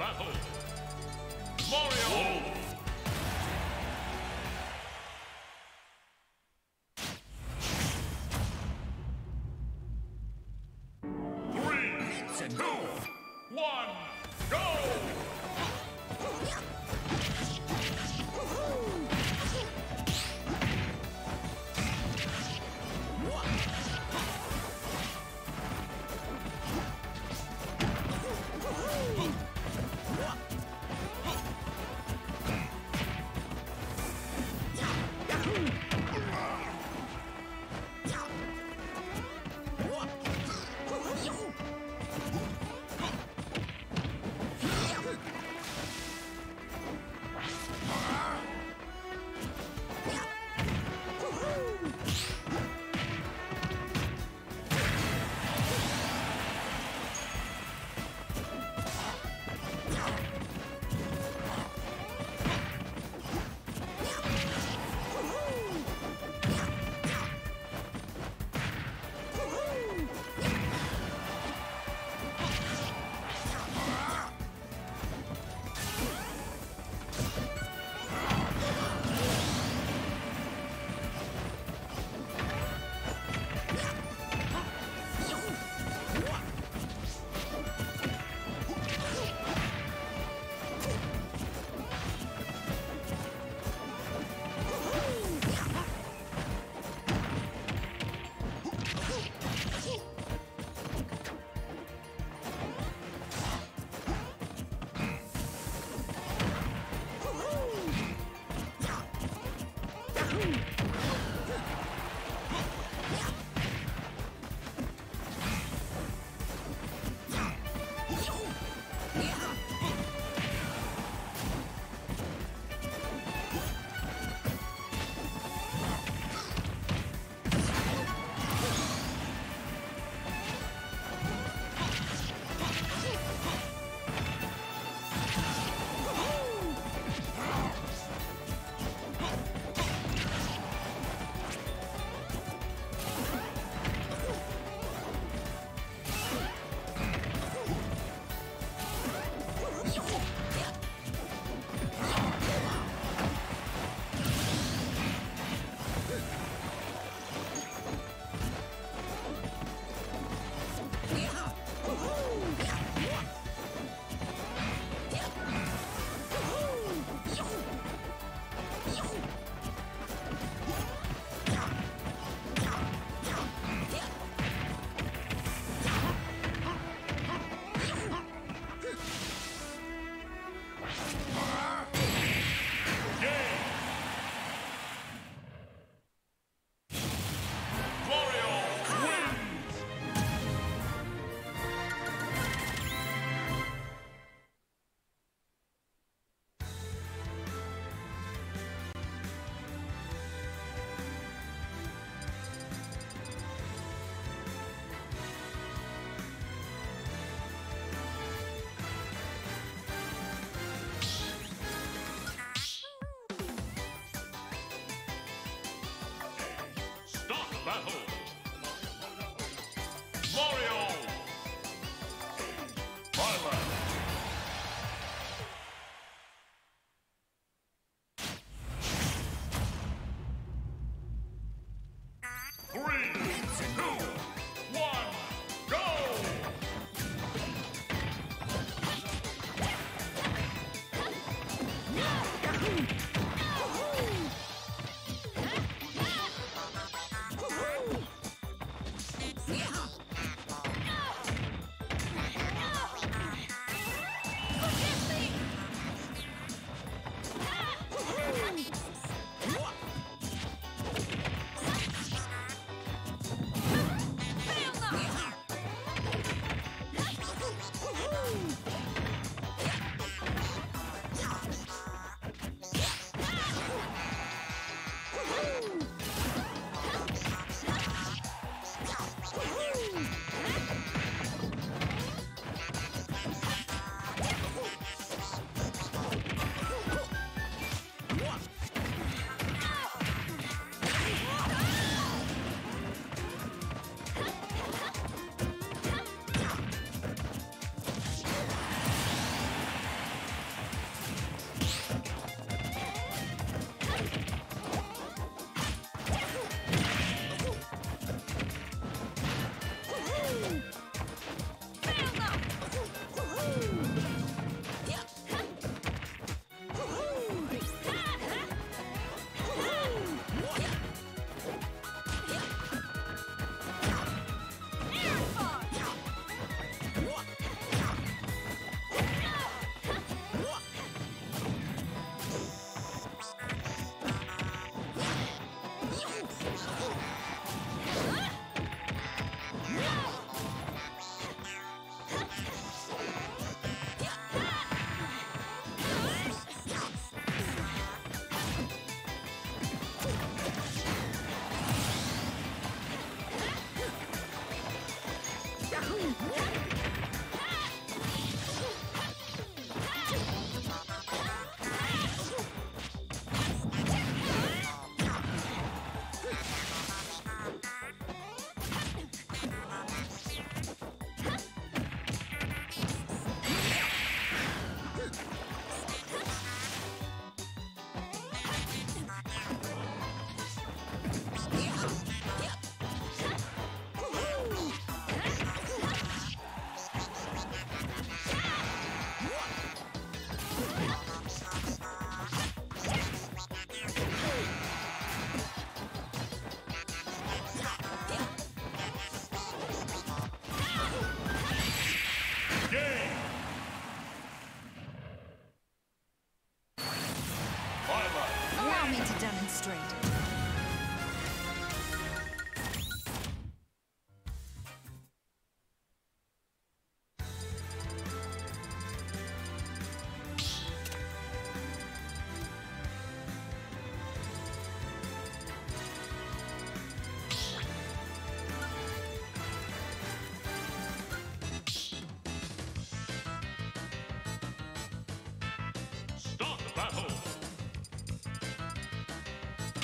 battle. Mario! Three, Start and straight.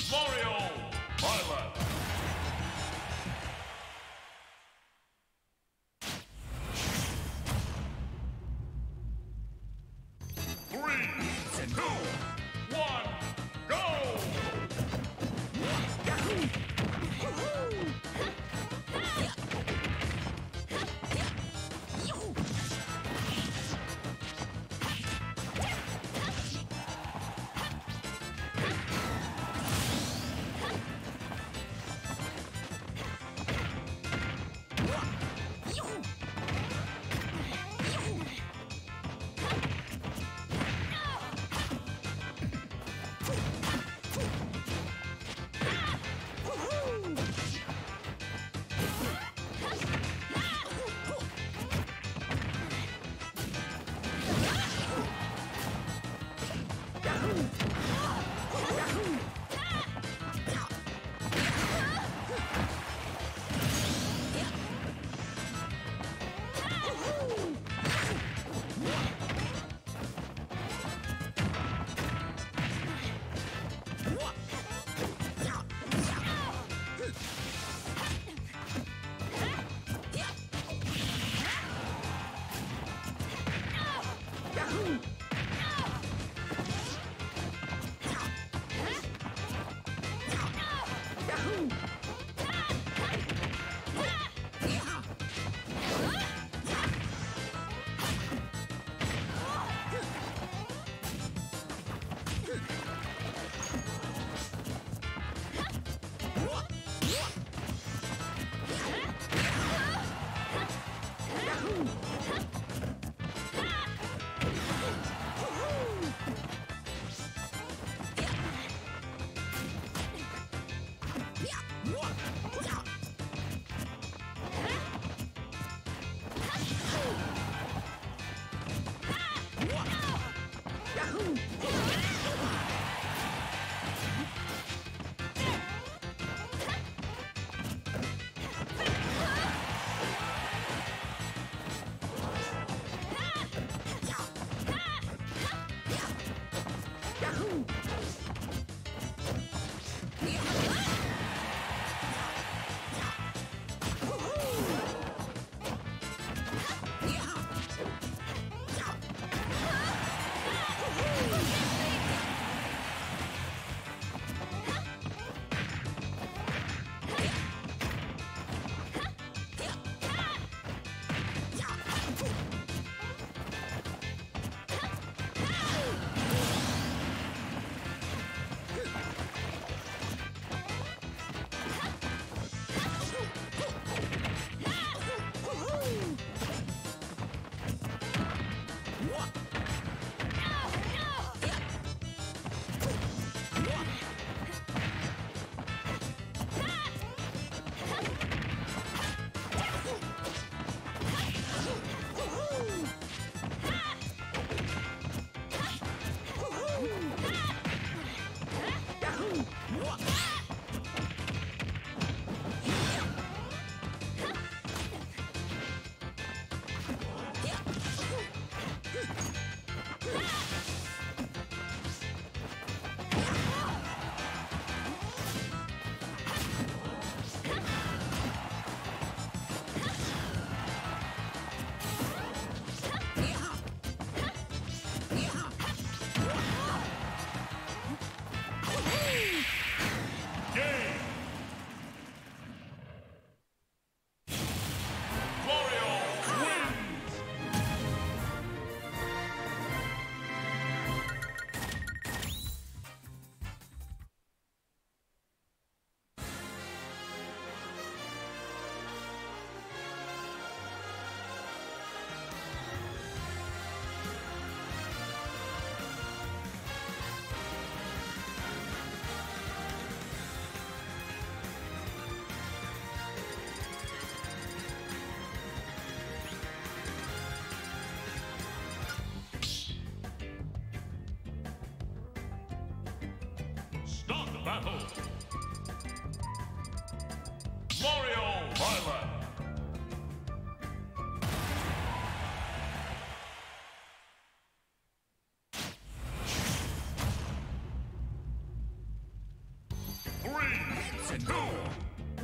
Mario,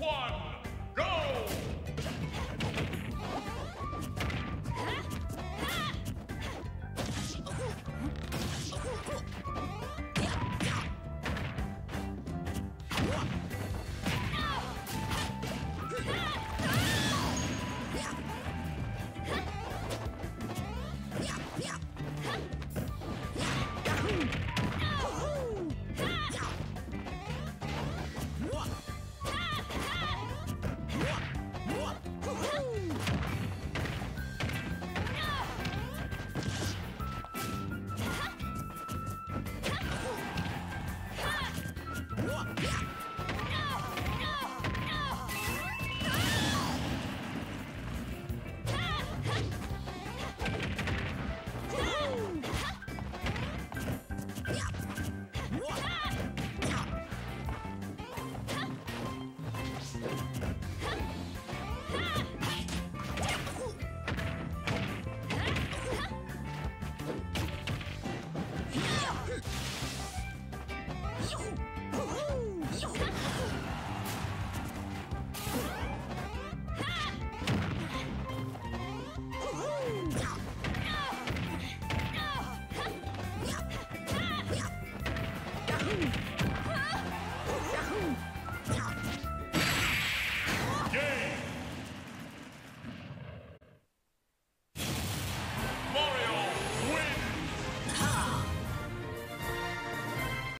one,